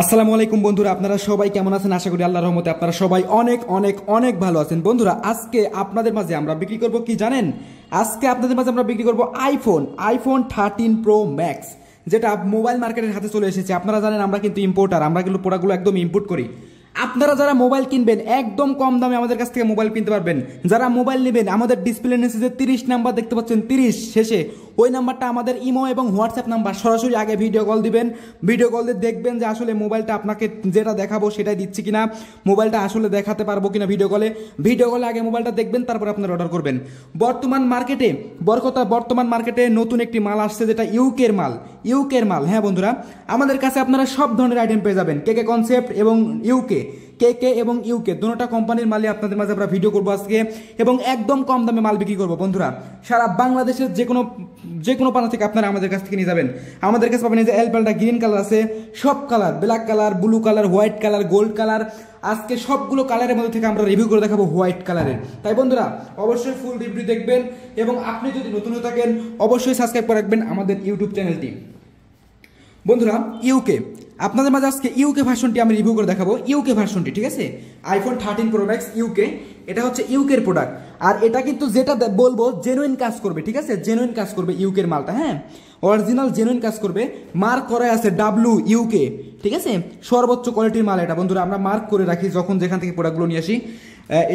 আসসালামু আলাইকুম বন্ধুরা, আপনারা সবাই কেমন আছেন? আশা করি আল্লাহর রহমতে আপনারা সবাই অনেক অনেক অনেক ভালো আছেন। বন্ধুরা, আজকে আপনাদের মাঝে আমরা বিক্রি করব কি জানেন? আজকে আপনাদের মাঝে আমরা বিক্রি করব iPhone iPhone thirteen pro max যেটা মোবাইল মার্কেটের হাতে চলে এসেছে। আপনারা জানেন আমরা কিন্তু ইম্পোর্টার আমরা কিন্তু প্রোডাক্টগুলো একদম ইম্পোর্ট করি। আপনারা যারা মোবাইল কিনবেন, একদম কম দামে আমাদের কাছ থেকে মোবাইল কিনতে পারবেন। যারা মোবাইল নেবেন, আমাদের ডিসপ্লে নিচে যে তিরিশ নাম্বার, দেখতে পাচ্ছেন তিরিশ শেষে। ওই নাম্বারটা আমাদের ইমো এবং হোয়াটসঅ্যাপ নাম্বার, সরাসরি আগে ভিডিও কল দিবেন। ভিডিও কল দিয়ে দেখবেন যে আসলে মোবাইলটা আপনাকে যেটা দেখাবো সেটাই দিচ্ছি কিনা, মোবাইলটা আসলে দেখাতে পারব কিনা ভিডিও কলে ভিডিও কলে আগে মোবাইলটা দেখবেন, তারপর আপনারা অর্ডার করবেন। বর্তমান মার্কেটে বরকতা, বর্তমান মার্কেটে নতুন একটি মাল আসছে, যেটা ইউকের মাল। ইউকের মাল হ্যাঁ বন্ধুরা? আমাদের কাছে আপনারা সব ধরনের আইটেম পেয়ে যাবেন। কে কে কনসেপ্ট এবং ইউকে কে কে এবং ইউকে দুটোটা কোম্পানির মালে আপনাদের মাঝে আমরা ভিডিও করব আজকে এবং একদম কম দামে মাল বিক্রি করব। বন্ধুরা, সারা বাংলাদেশের যে কোনো যে কোনো পানা থেকে আপনারা আমাদের কাছ থেকে নিয়ে যাবেন। আমাদের কাছে পাবেন যে অ্যালপালটা গ্রিন কালার আছে, সব colour black colour blue colour white colour gold colour আজকে সবগুলো কালারের মধ্যে থেকে আমরা রিভিউ করে দেখাবো হোয়াইট কালারের তাই বন্ধুরা, অবশ্যই ফুল রিভিউ দেখবেন এবং আপনি যদি নতুন হয়ে থাকেন, অবশ্যই সাবস্ক্রাইব করে রাখবেন আমাদের ইউটিউব চ্যানেলটি বন্ধুরা ইউকে আপনাদের মাঝে আজকে ইউকে ভার্সনটি আমি রিভিউ করে দেখাবো। ইউকে ভার্সনটি ঠিক আছে? IPhone thirteen pro max UK এটা হচ্ছে ইউকের প্রোডাক্ট আর এটা কিন্তু যেটা বলব জেনুইন কাজ করবে, ঠিক আছে? জেনুইন কাজ করবে ইউকের মালটা হ্যাঁ? অরিজিনাল জেনুইন কাজ করবে মার্ক করা আছে ডাব্লু ইউকে ঠিক আছে? সর্বোচ্চ কোয়ালিটির মাল এটা। বন্ধুরা, আমরা মার্ক করে রাখি যখন যেখান থেকে প্রোডাক্টগুলো নিয়ে আসি।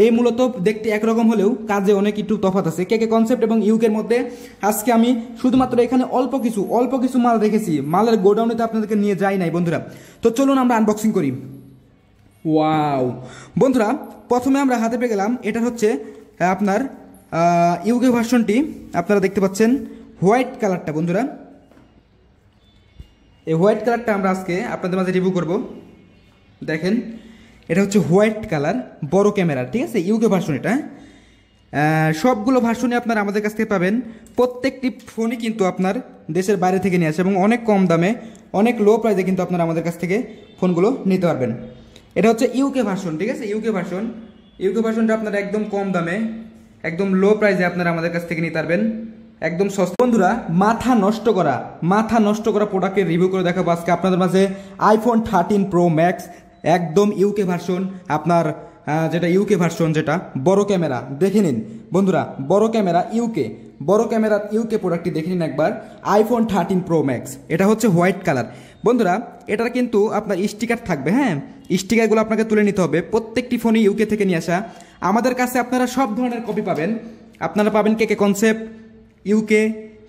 এই মূলত দেখতে একরকম হলেও কাজে অনেক একটু তফাত আছে। কে কে কনসেপ্ট এবং ইউকের মধ্যে আজকে আমি শুধুমাত্র এখানে অল্প কিছু অল্প কিছু মাল রেখেছি। মালের গোডাউনে তো আপনাদেরকে নিয়ে যাই নাই বন্ধুরা। তো চলুন আমরা আনবক্সিং করি। ওয়াও। বন্ধুরা প্রথমে আমরা হাতে পেয়ে গেলাম এটা হচ্ছে আপনার ইউকে ভার্সনটি আপনারা দেখতে পাচ্ছেন হোয়াইট কালারটা বন্ধুরা। এই হোয়াইট কালারটা আমরা আজকে আপনাদের মাঝে রিভিউ করব। দেখেন এটা হচ্ছে হোয়াইট কালার, বড় ক্যামেরা, ঠিক আছে? ইউকে ভার্সন এটা সবগুলো ভার্সনই আপনার আমাদের কাছ থেকে পাবেন। প্রত্যেকটি ফোনই কিন্তু আপনার দেশের বাইরে থেকে নিয়ে আসে এবং অনেক কম দামে, অনেক লো প্রাইসে কিন্তু আপনারা আমাদের কাছ থেকে ফোনগুলো নিতে পারবেন। এটা হচ্ছে ইউকে ভার্সন ঠিক আছে? ইউকে ভার্সন ইউকে ভার্সনটা আপনারা একদম কম দামে, একদম লো প্রাইসে আপনারা আমাদের কাছ থেকে নিতে পারবেন। একদম সস্তা। বন্ধুরা, মাথা নষ্ট করা, মাথা নষ্ট করা প্রোডাক্টের রিভিউ করে দেখাবো আজকে। আপনাদের মাঝে আইফোন থার্টিন প্রো ম্যাক্স একদম ইউকে ভার্সন আপনার যেটা ইউকে ভার্সন যেটা, বড় ক্যামেরা দেখে নিন। বন্ধুরা, বড় ক্যামেরা ইউকে বড় ক্যামেরার ইউকে প্রোডাক্টটি দেখে নিন একবার আইফোন থার্টিন প্রো ম্যাক্স এটা হচ্ছে হোয়াইট কালার বন্ধুরা, এটার কিন্তু আপনার স্টিকার থাকবে হ্যাঁ? স্টিকারগুলো আপনাকে তুলে নিতে হবে, প্রত্যেকটি ফোনই ইউকে থেকে নিয়ে আসা। আমাদের কাছে আপনারা সব ধরনের কপি পাবেন। আপনারা পাবেন কে কে কনসেপ্ট ইউকে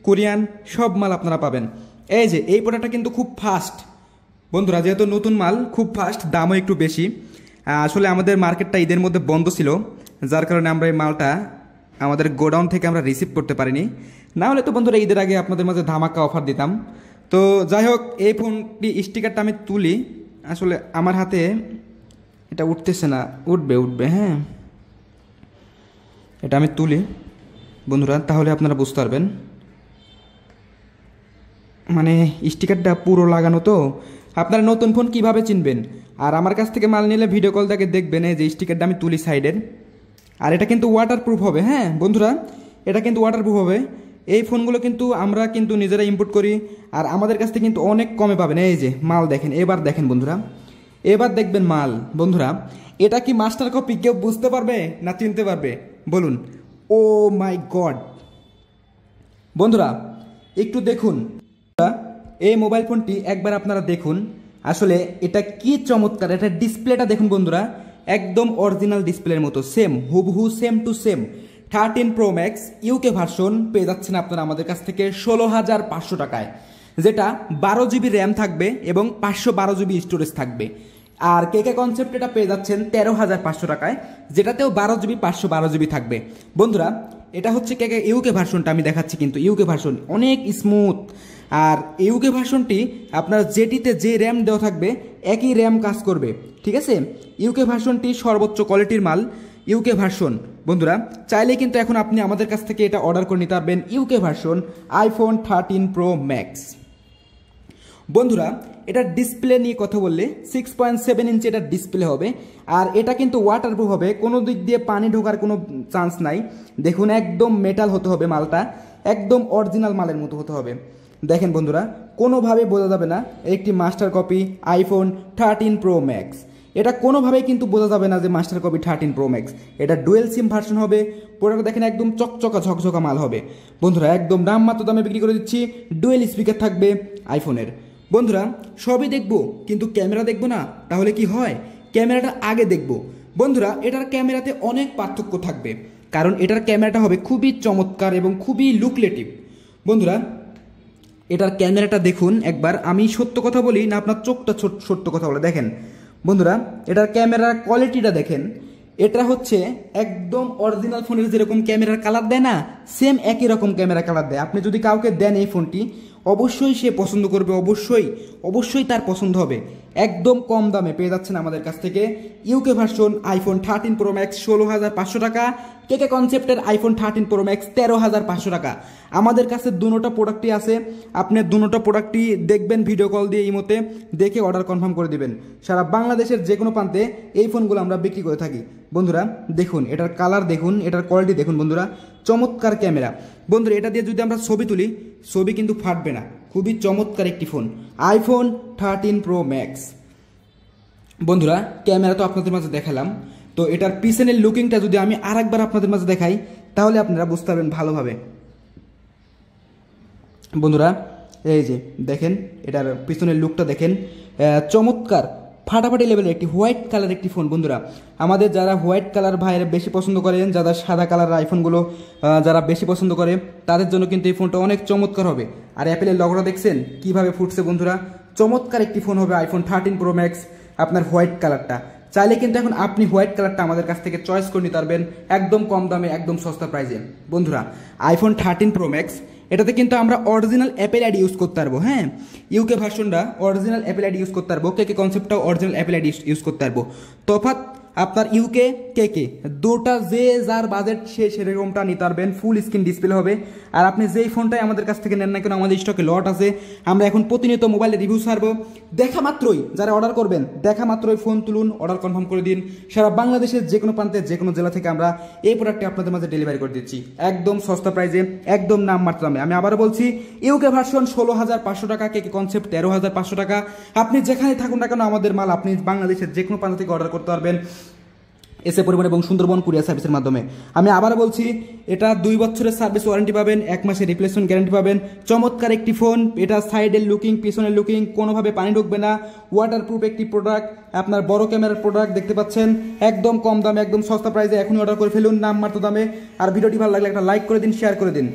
কোরিয়ান সব মাল আপনারা পাবেন। এই যে, এই প্রোডাক্টটা কিন্তু খুব ফাস্ট বন্ধুরা, যেহেতু নতুন মাল, খুব ফাস্ট দামও একটু বেশি। আসলে আমাদের মার্কেটটা ঈদের মধ্যে বন্ধ ছিল, যার কারণে আমরা এই মালটা আমাদের গোডাউন থেকে আমরা রিসিভ করতে পারিনি। না হলে তো বন্ধুরা, ঈদের আগে আপনাদের মাঝে ধামাকা অফার দিতাম। তো যাই হোক, এই ফোনটি স্টিকারটা আমি তুলি। আসলে আমার হাতে এটা উঠতেছে না। উঠবে উঠবে হ্যাঁ। এটা আমি তুলি। বন্ধুরা, তাহলে আপনারা বুঝতে পারবেন। মানে স্টিকারটা পুরো লাগানো তো আপনারা নতুন ফোন কীভাবে চিনবেন? আর আমার কাছ থেকে মাল নিলে ভিডিও কল থেকে দেখবেন যে স্টিকারটা আমি তুলি সাইডের আর এটা কিন্তু ওয়াটার প্রুফ হবে হ্যাঁ? বন্ধুরা, এটা কিন্তু ওয়াটার প্রুফ হবে। এই ফোনগুলো কিন্তু আমরা কিন্তু নিজেরা ইম্পোর্ট করি, আর আমাদের কাছ থেকে কিন্তু অনেক কমে পাবেন। এই যে, মাল দেখেন, এবার দেখেন বন্ধুরা। এবার দেখবেন মাল, বন্ধুরা। এটা কি মাস্টার কপি কেউ বুঝতে পারবে না চিনতে পারবে? বলুন। Oh my God! বন্ধুরা, একটু দেখুন। এই মোবাইল ফোনটি একবার আপনারা দেখুন। আসলে এটা কি চমৎকার, এটা ডিসপ্লেটা দেখুন বন্ধুরা, একদম অরিজিনাল ডিসপ্লের মতো সেম হুবহু same to same thirteen pro max UK version পেয়ে যাচ্ছেন আপনারা আমাদের কাছ থেকে ষোলো হাজার পাঁচশো টাকায়, যেটা বারো জিবি র্যাম থাকবে এবং পাঁচশো বারো জিবি স্টোরেজ থাকবে। আর কে কে কনসেপ্ট এটা পেয়ে যাচ্ছেন তেরো হাজার পাঁচশো টাকায়, যেটাতেও বারো জিবি পাঁচশো বারো জিবি থাকবে। বন্ধুরা, এটা হচ্ছে কে কে ইউকে ভার্সনটা আমি দেখাচ্ছি কিন্তু ইউকে ভার্সন অনেক স্মুথ আর ইউকে ভার্সনটি আপনার যেটিতে যে র্যাম দেওয়া থাকবে, একই র্যাম কাজ করবে, ঠিক আছে? ইউকে ভার্সনটি সর্বোচ্চ কোয়ালিটির মাল ইউকে ভার্সন। বন্ধুরা, চাইলে কিন্তু এখন আপনি আমাদের কাছ থেকে এটা অর্ডার করে নিতে পারবেন UK version iPhone thirteen pro max বন্ধুরা এটার ডিসপ্লে নিয়ে কথা বললে সিক্স পয়েন্ট সেভেন ইঞ্চি এটা ডিসপ্লে হবে, আর এটা কিন্তু ওয়াটার ওয়াটারপ্রুফ হবে, কোনো দিক দিয়ে পানি ঢোকার কোনো চান্স নাই। দেখুন, একদম মেটাল হতে হবে মালটা, একদম অরিজিনাল মালের মতো হতে হবে। দেখেন বন্ধুরা, কোনোভাবে বোঝা যাবে না একটি master copy iPhone thirteen pro max এটা কোনোভাবেই কিন্তু বোঝা যাবে না যে master copy thirteen pro max এটা ডুয়েল সিম ভার্সন হবে প্রোডাক্ট দেখেন একদম চকচকা ঝকঝকা মাল হবে। বন্ধুরা, একদম নামমাত্র দামে বিক্রি করে দিচ্ছি ডুয়েল স্পিকার থাকবে আইফোনের বন্ধুরা, সবই দেখব, কিন্তু ক্যামেরা দেখব না, তাহলে কি হয়? ক্যামেরাটা আগে দেখব। বন্ধুরা, এটার ক্যামেরাতে অনেক পার্থক্য থাকবে, কারণ এটার ক্যামেরাটা হবে খুবই চমৎকার এবং খুবই লুকলেটিভ বন্ধুরা এটার ক্যামেরাটা দেখুন একবার। আমি সত্য কথা বলি না আপনার চোখটা সত্য কথা বলে? দেখেন। বন্ধুরা, এটার ক্যামেরার কোয়ালিটিটা দেখেন। এটা হচ্ছে একদম অরিজিনাল ফোনের যেরকম ক্যামেরার কালার দেয় না সেম একই রকম ক্যামেরা কালার দেয়। আপনি যদি কাউকে দেন এই ফোনটি অবশ্যই সে পছন্দ করবে, অবশ্যই অবশ্যই তার পছন্দ হবে। একদম কম দামে পেয়ে যাচ্ছেন আমাদের কাছ থেকে। UK version iPhone thirteen pro max ষোলো হাজার পাঁচশো টাকা কেকে কনসেপ্টের আইফোন থার্টিন প্রো ম্যাক্স তেরো হাজার পাঁচশো টাকা। আমাদের কাছে দুটোটা প্রোডাক্টই আছে। আপনি দুটোটা প্রোডাক্টই দেখবেন ভিডিও কল দিয়ে এই মতে দেখে অর্ডার কনফার্ম করে দিবেন। সারা বাংলাদেশের যে কোনো প্রান্তে এই ফোনগুলো আমরা বিক্রি করে থাকি। বন্ধুরা, দেখুন, এটার কালার দেখুন, এটার কোয়ালিটি দেখুন বন্ধুরা। চমৎকার ক্যামেরা বন্ধুরা, এটা দিয়ে যদি আমরা ছবি তুলি, ছবি কিন্তু ফাটবে না। খুবই চমৎকার একটি phone iPhone thirteen pro max বন্ধুরা ক্যামেরা তো আপনাদের মাঝে দেখালাম। তো এটার পিছনের লুকিংটা যদি আমি আরেকবার আপনাদের মাঝে দেখাই, তাহলে আপনারা বুঝতে পারবেন ভালোভাবে। বন্ধুরা, এই যে দেখেন, এটার পিছনের লুকটা দেখেন। চমৎকার, ফাটাফাটি লেভেলের একটি হোয়াইট কালার একটি ফোন বন্ধুরা। আমাদের যারা হোয়াইট কালার ভাইয়েরা বেশি পছন্দ করেন যারা সাদা কালার আইফোনগুলো যারা বেশি পছন্দ করে, তাদের জন্য কিন্তু এই ফোনটা অনেক চমৎকার হবে। আর অ্যাপেলের লগোটা দেখছেন? কীভাবে ফুটছে, বন্ধুরা? চমৎকার একটি ফোন হবে আইফোন থার্টিন প্রো ম্যাক্স আপনার হোয়াইট কালারটা চাইলে কিন্তু এখন আপনি হোয়াইট কালারটা আমাদের কাছ থেকে চয়েস করে নিতে পারবেন একদম কম দামে, একদম সস্তা প্রাইসে। বন্ধুরা আইফোন থার্টিন প্রো ম্যাক্স এটাতে কিন্তু আমরা অরিজিনাল অ্যাপেল আইডি ইউজ করতে পারব হ্যাঁ? ইউকে ভার্সনটা অরিজিনাল অ্যাপেল আইডি ইউজ করতে পারব। কে কে কনসেপ্টটাও অরিজিনাল অ্যাপেল আইডি ইউজ করতে পারব। তফাৎ আপনার ইউকে কে কে দুটা যে যার বাজেট সে সেরকমটা নিতে পারবেন। ফুল স্ক্রিন ডিসপ্লে হবে। আর আপনি যেই ফোনটাই আমাদের কাছ থেকে নেন না কেন, আমাদের স্টকে লট আছে। আমরা এখন প্রতিনিয়ত মোবাইলে রিভিউ ছাড়বো। দেখা মাত্রই যারা অর্ডার করবেন, দেখা মাত্রই ফোন তুলুন অর্ডার কনফার্ম করে দিন। সারা বাংলাদেশের যে কোনো প্রান্তে যে কোনো জেলা থেকে আমরা এই প্রোডাক্টটি আপনাদের মাঝে ডেলিভারি করে দিচ্ছি। একদম সস্তা প্রাইসে একদম নাম মাত্র দামে। আমি আবারও বলছি ইউকে ভার্সন ষোলো হাজার পাঁচশো টাকা কে কে কনসেপ্ট তেরো হাজার পাঁচশো টাকা। আপনি যেখানে থাকুন না কেন, আমাদের মাল আপনি বাংলাদেশের যে কোনো প্রান্ত থেকে অর্ডার করতে পারবেন। এসে পরিমাণ এবং সুন্দরবন কুরিয়ার সার্ভিসের মাধ্যমে। আমি আবার বলছি, এটা দুই বছরের সার্ভিস ওয়ারেন্টি পাবেন, এক মাসের রিপ্লেসমেন্ট গ্যারান্টি পাবেন। চমৎকার একটি ফোন, এটা সাইডের লুকিং, পিছনের লুকিং, কোনোভাবে পানি ঢুকবে না। ওয়াটারপ্রুফ একটি প্রোডাক্ট আপনার বড় ক্যামেরার প্রোডাক্ট দেখতে পাচ্ছেন। একদম কম দামে, একদম সস্তা প্রাইসে এখনই অর্ডার করে ফেলুন নাম মাত্র দামে। আর ভিডিওটি ভালো লাগলে একটা লাইক করে দিন শেয়ার করে দিন।